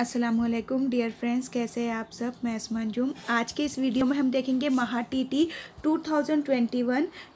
असलकुम dear friends, कैसे हैं आप सब? मैं आसमान जूम आज के इस वीडियो में हम देखेंगे महा टी टी टू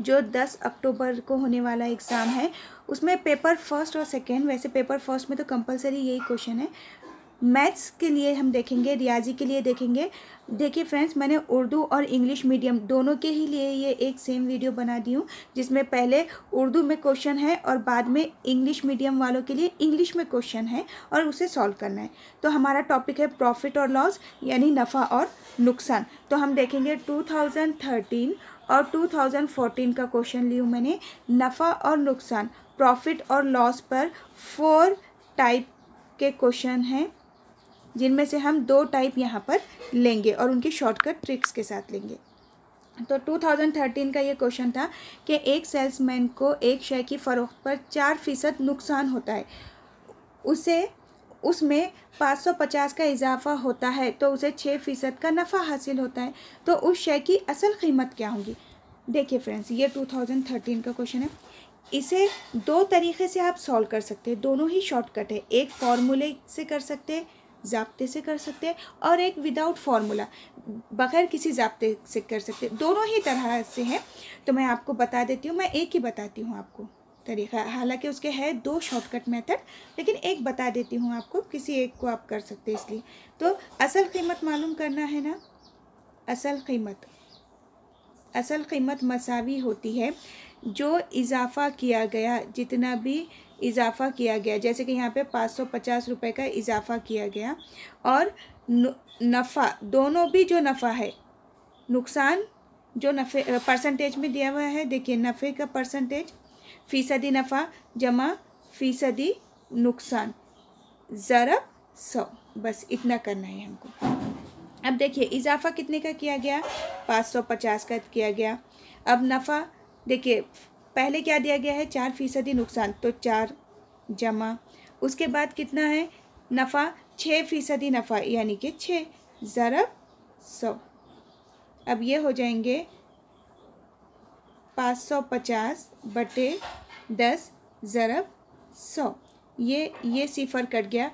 जो 10 अक्टूबर को होने वाला एग्ज़ाम है। उसमें पेपर फ़र्स्ट और सेकेंड, वैसे पेपर फ़र्स्ट में तो कंपलसरी यही क्वेश्चन है। मैथ्स के लिए हम देखेंगे रियाजी के लिए देखेंगे। देखिए फ्रेंड्स, मैंने उर्दू और इंग्लिश मीडियम दोनों के ही लिए ये एक सेम वीडियो बना दी हूँ, जिसमें पहले उर्दू में क्वेश्चन है और बाद में इंग्लिश मीडियम वालों के लिए इंग्लिश में क्वेश्चन है और उसे सॉल्व करना है। तो हमारा टॉपिक है प्रॉफिट और लॉस यानी नफ़ा और नुकसान। तो हम देखेंगे टू और टू का क्वेश्चन ली हूँ मैंने, नफ़ा और नुकसान। प्रॉफिट और लॉस पर फोर टाइप के क्वेश्चन हैं। जिनमें से हम दो टाइप यहाँ पर लेंगे और उनकी शॉर्टकट ट्रिक्स के साथ लेंगे। तो 2013 का ये क्वेश्चन था कि एक सेल्समैन को एक शेयर की फ़रोख्त पर चार फ़ीसद नुकसान होता है। उसे, उसमें 550 का इजाफा होता है तो उसे छः फ़ीसद का नफ़ा हासिल होता है। तो उस शेयर की असल कीमत क्या होगी? देखिए फ्रेंड्स ये 2013 का क्वेश्चन है। इसे दो तरीके से आप सॉल्व कर सकते हैं। दोनों ही शॉर्टकट है। एक फार्मूले से कर सकते हैं ज़ाब्ते से कर सकते हैं और एक विदाउट फार्मूला बगैर किसी जबते से कर सकते हैं। दोनों ही तरह से हैं। तो मैं आपको बता देती हूँ, मैं एक ही बताती हूँ आपको तरीका। हालाँकि उसके है दो शॉर्टकट मेथड लेकिन एक बता देती हूँ आपको, किसी एक को आप कर सकते हैं इसलिए। तो असल कीमत मालूम करना है ना? असल कीमत। असल कीमत मसावी होती है, जो इजाफ़ा किया गया, जितना भी इजाफ़ा किया गया, जैसे कि यहाँ पे पाँच सौ पचास रुपये का इजाफ़ा किया गया, और नफ़ा, दोनों भी जो नफ़ा है, नुकसान जो नफ़े परसेंटेज में दिया हुआ है, देखिए नफ़े का परसेंटेज फ़ीसदी नफ़ा जमा फ़ीसदी नुकसान ज़रब सौ, बस इतना करना है हमको। अब देखिए, इजाफ़ा कितने का किया गया? पाँच सौ पचास का किया गया। अब नफ़ा, देखिए, पहले क्या दिया गया है? चार फ़ीसदी नुकसान तो चार जमा। उसके बाद कितना है? नफ़ा छः फ़ीसदी नफ़ा, यानी कि छः ज़रब सौ। अब ये हो जाएँगे पाँच सौ पचास बटे दस ज़रब सौ। ये ये सिफर कट गया।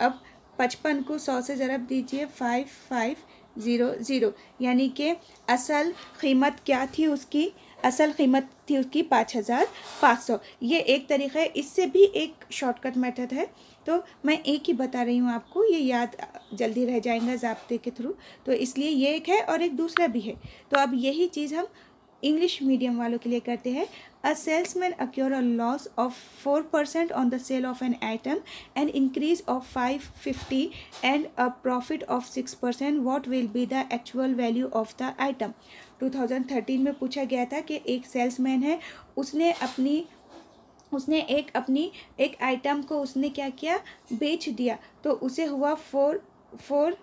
अब पचपन को सौ से ज़रब दीजिए फाइव फाइव ज़ीरो ज़ीरो यानी कि असल कीमत क्या थी उसकी? असल कीमत थी उसकी पाँच हज़ार पाँच सौ। ये एक तरीका है, इससे भी एक शॉर्टकट मेथड है। तो मैं एक ही बता रही हूँ आपको, ये याद जल्दी रह जाएगा जबते के थ्रू। तो इसलिए ये एक है और एक दूसरा भी है। तो अब यही चीज़ हम इंग्लिश मीडियम वालों के लिए करते हैं। A loss of four percent on the sale of an item and increase of five fifty and a profit of six percent what will be the actual value of the item 2013 में पूछा गया था कि एक salesman है, उसने अपनी, उसने एक अपनी, एक आइटम को उसने क्या किया? बेच दिया। तो उसे हुआ फोर फोर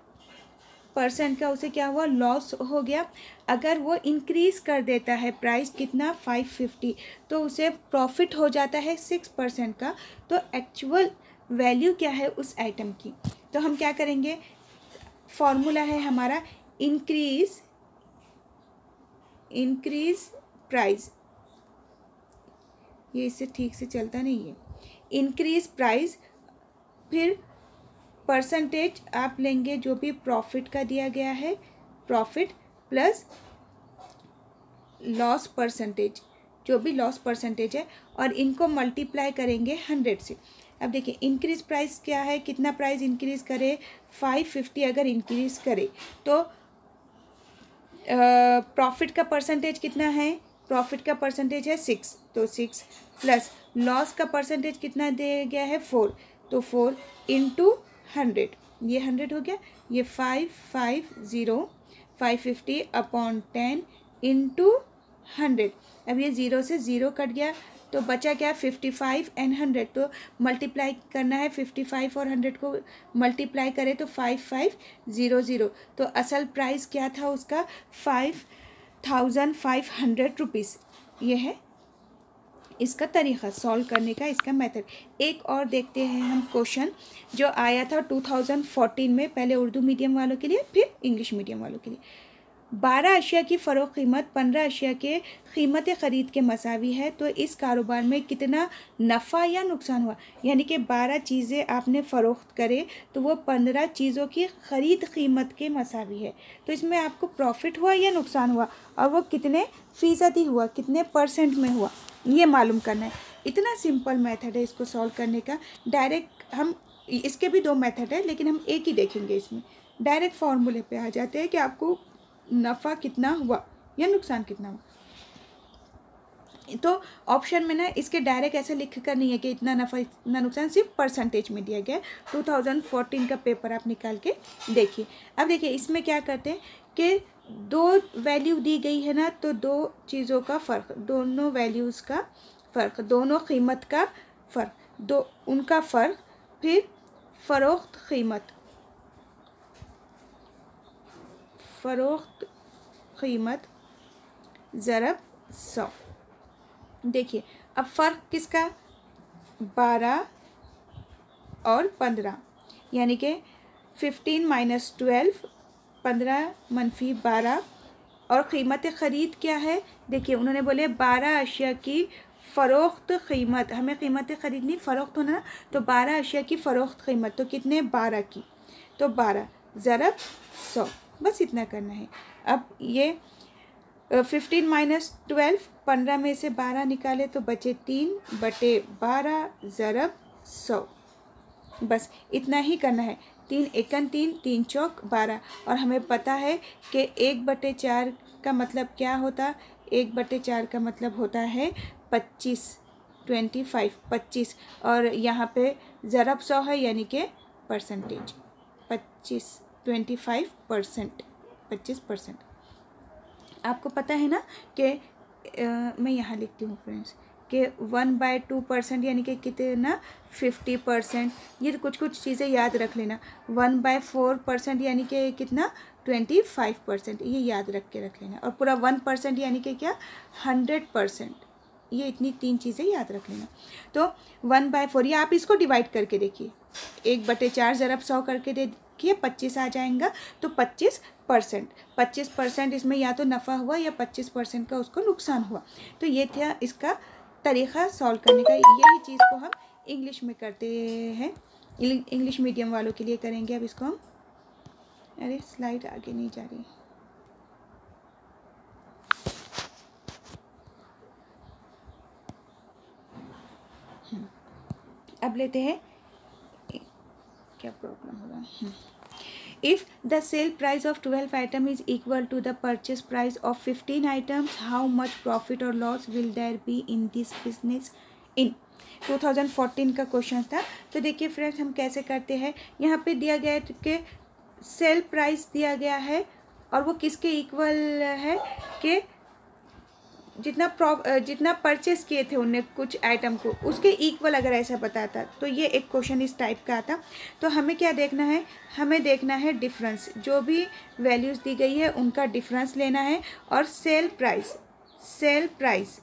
परसेंट का, उसे क्या हुआ? लॉस हो गया। अगर वो इंक्रीज़ कर देता है प्राइस कितना फाइव फिफ्टी तो उसे प्रॉफिट हो जाता है सिक्स परसेंट का। तो एक्चुअल वैल्यू क्या है उस आइटम की? तो हम क्या करेंगे? फॉर्मूला है हमारा इंक्रीज़ इंक्रीज प्राइस ये इससे ठीक से चलता नहीं है। इंक्रीज प्राइस फिर परसेंटेज आप लेंगे जो भी प्रॉफिट का दिया गया है प्रॉफिट प्लस लॉस परसेंटेज, जो भी लॉस परसेंटेज है, और इनको मल्टीप्लाई करेंगे हंड्रेड से। अब देखिए इंक्रीज प्राइस क्या है, कितना प्राइस इंक्रीज करे फाइव फिफ्टी अगर इंक्रीज करे तो प्रॉफिट का परसेंटेज कितना है? प्रॉफिट का परसेंटेज है सिक्स तो सिक्स प्लस लॉस का परसेंटेज कितना दिया गया है? फोर तो फोर इंटू हंड्रेड ये हंड्रेड हो गया, ये five five zero five fifty upon ten into hundred. अब ये ज़ीरो से ज़ीरो कट गया तो बचा क्या? Fifty five and hundred. तो मल्टीप्लाई करना है फिफ्टी फाइव और हंड्रेड को मल्टीप्लाई करें तो फाइव फाइव ज़ीरो ज़ीरो। तो असल प्राइस क्या था उसका? Five thousand five hundred rupees ये है इसका तरीक़ा सॉल्व करने का इसका मेथड एक और देखते हैं हम क्वेश्चन जो आया था टू थाउज़ेंड फोर्टीन में, पहले उर्दू मीडियम वालों के लिए, फिर इंग्लिश मीडियम वालों के लिए. बारह अशिया की फ़रोख कीमत, पंद्रह अशिया के कीमत ख़रीद के मसावी है तो इस कारोबार में कितना नफ़ा या नुकसान हुआ? यानी कि बारह चीज़ें आपने फ़रोख्त करे तो वो पंद्रह चीज़ों की ख़रीद कीमत के मसावी है. तो इसमें आपको प्रॉफिट हुआ या नुकसान हुआ? और वो कितने फ़ीसदी हुआ, कितने परसेंट में हुआ? ये मालूम करना है। इतना सिंपल मेथड है इसको सॉल्व करने का। डायरेक्ट हम, इसके भी दो मेथड है, लेकिन हम एक ही देखेंगे इसमें। डायरेक्ट फार्मूले पे आ जाते हैं कि आपको नफ़ा कितना हुआ या नुकसान कितना हुआ। तो ऑप्शन में ना, इसके डायरेक्ट ऐसे लिख कर नहीं है कि इतना नफ़ा, इतना नुकसान, सिर्फ़ परसेंटेज में दिया गया है। टू थाउज़ेंड फोर्टीन का पेपर आप निकाल के देखिए। अब देखिए, इसमें क्या करते हैं कि दो वैल्यू दी गई है ना तो दो चीज़ों का फ़र्क, दोनों वैल्यूज़ का फ़र्क, दोनों कीमत का फ़र्क, दो, उनका फ़र्क, फिर फ़रोख्त कीमत। फ़रोख्त कीमत ज़रब सौ। देखिए, अब फ़र्क किसका? बारह और पंद्रह, यानी कि फिफ्टीन माइनस ट्वेल्व पंद्रह, मनफी बारह। और कीमत ख़रीद क्या है? देखिए, उन्होंने बोले, बारह अशिया की फ़रोख्त कीमत। हमें कीमत ख़रीदनी, फ़रोख्त होना तो बारह अशिया की फ़रोख्त कीमत। तो कितने? बारह की। तो बारह, ज़रब सौ। बस इतना करना है। अब ये फिफ्टीन माइनस ट्वेल्व पंद्रह में से बारह निकाले तो बचे तीन, बटे बारह, ज़रब सौ। बस इतना ही करना है। तीन एकन, तीन तीन चौक, बारह। और हमें पता है कि एक बटे चार का मतलब क्या होता? एक बटे चार का मतलब होता है पच्चीस ट्वेंटी फाइव पच्चीस। और यहाँ पे ज़रब सौ है, यानी कि परसेंटेज पच्चीस ट्वेंटी फाइव परसेंट पच्चीस परसेंट आपको पता है ना कि मैं यहाँ लिखती हूँ फ्रेंड्स कि वन बाय टू परसेंट यानी कि कितना? Fifty percent. ये तो कुछ कुछ चीज़ें याद रख लेना। वन बाय फोर परसेंट यानी कि कितना? Twenty five percent. ये याद रख के रख लेना। और पूरा वन परसेंट यानी कि क्या? Hundred percent. ये इतनी तीन चीज़ें याद रख लेना। तो वन बाय फोर, ये आप इसको डिवाइड करके देखिए। एक बटे चार ज़रब सौ करके देखिए, पच्चीस आ जाएगा तो पच्चीस परसेंट। पच्चीस परसेंट इसमें या तो नफ़ा हुआ या पच्चीस परसेंट का उसको नुकसान हुआ। तो ये था इसका तरीक़ा सॉल्व करने का यही चीज़ को हम इंग्लिश में करते हैं। इंग्लिश मीडियम वालों के लिए करेंगे। अब इसको हम अरे स्लाइड आगे नहीं जा रही। हम्म, अब लेते हैं। क्या प्रॉब्लम हो है? हम्म। If the sale price of 12 item is equal to the purchase price of 15 items how much profit or loss will there be in this business in 2014 का क्वेश्चन था तो देखिए फ्रेंड्स हम कैसे करते हैं यहाँ पे दिया गया है कि सेल प्राइस दिया गया है और वो किसके इक्वल है कि जितना प्रॉ जितना परचेस किए थे उनने कुछ आइटम को, उसके इक्वल अगर ऐसा बताता तो ये एक क्वेश्चन इस टाइप का आता तो हमें क्या देखना है? हमें देखना है डिफरेंस जो भी वैल्यूज़ दी गई है, उनका डिफरेंस लेना है और सेल प्राइस सेल प्राइस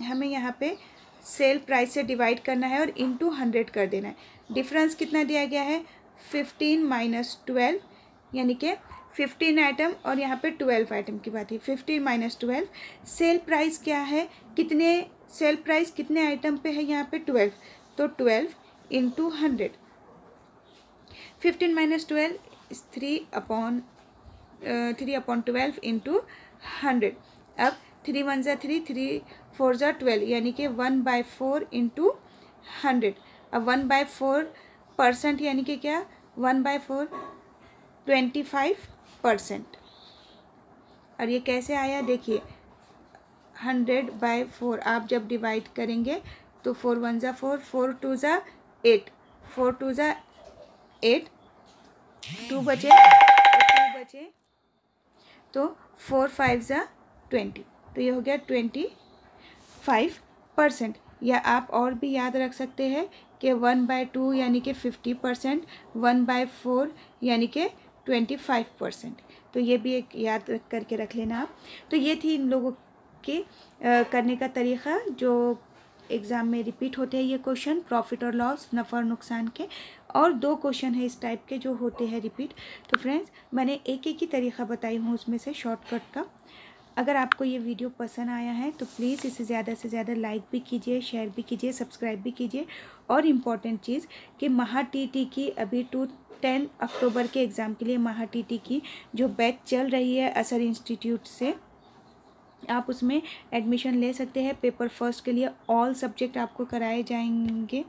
हमें यहाँ पे सेल प्राइस से डिवाइड करना है और इंटू हंड्रेड कर देना है। डिफरेंस कितना दिया गया है? फिफ्टीन माइनस ट्वेल्व यानी कि फिफ्टीन आइटम और यहाँ पे ट्वेल्व आइटम की बात है। Fifteen minus twelve. Sale price क्या है? कितने, सेल प्राइस कितने आइटम पे है यहाँ पे ट्वेल्व? तो twelve into hundred. Fifteen minus twelve three upon three upon twelve into hundred. अब थ्री वन ज़ा थ्री थ्री फोर ज़ा ट्वेल्व यानी कि one by four into hundred. अब वन बाय फोर परसेंट यानी कि क्या? One by four twenty five percent. और ये कैसे आया? देखिए, हंड्रेड बाय फोर। आप जब डिवाइड करेंगे तो फोर वन ज़ा फोर फोर टू ज़ा एट। फोर टू ज़ा एट, टू बचे टू बचे तो फोर फाइव ज़ा ट्वेंटी। तो ये हो गया ट्वेंटी फाइव परसेंट। या आप और भी याद रख सकते हैं कि वन बाय टू यानी कि fifty percent, one by four यानी कि ट्वेंटी फाइव परसेंट तो ये भी एक याद करके रख लेना आप। तो ये थी इन लोगों के आ, करने का तरीक़ा जो एग्ज़ाम में रिपीट होते हैं ये क्वेश्चन प्रॉफिट और लॉस नफ़ा और नुकसान के और दो क्वेश्चन है इस टाइप के जो होते हैं रिपीट। तो फ्रेंड्स मैंने एक एक ही तरीका बताई हूँ उसमें से शॉर्टकट का। अगर आपको ये वीडियो पसंद आया है तो प्लीज़ इसे ज़्यादा से ज़्यादा लाइक भी कीजिए शेयर भी कीजिए सब्सक्राइब भी कीजिए। और इंपॉर्टेंट चीज़ कि महा टी की अभी टू टेन अक्टूबर के एग्ज़ाम के लिए महा टी की जो बैच चल रही है असर इंस्टीट्यूट से, आप उसमें एडमिशन ले सकते हैं। पेपर फ़र्स्ट के लिए ऑल सब्जेक्ट आपको कराए जाएँगे।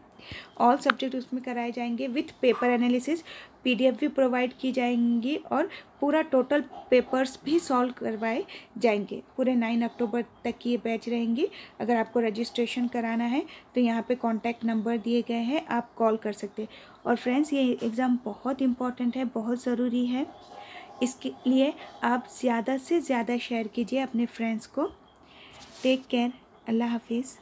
ऑल सब्जेक्ट उसमें कराए जाएँगे विथ पेपर एनालिसिस पीडीएफ भी प्रोवाइड की जाएँगी और पूरा टोटल पेपर्स भी सॉल्व करवाए जाएँगे। पूरे नाइन अक्टूबर तक ये बैच रहेंगी। अगर आपको रजिस्ट्रेशन कराना है तो यहाँ पे कॉन्टैक्ट नंबर दिए गए हैं, आप कॉल कर सकते हैं। और फ्रेंड्स ये एग्ज़ाम बहुत इंपॉर्टेंट है, बहुत ज़रूरी है। इसके लिए आप ज़्यादा से ज़्यादा शेयर कीजिए अपने फ्रेंड्स को। टेक केयर अल्लाह हाफिज़।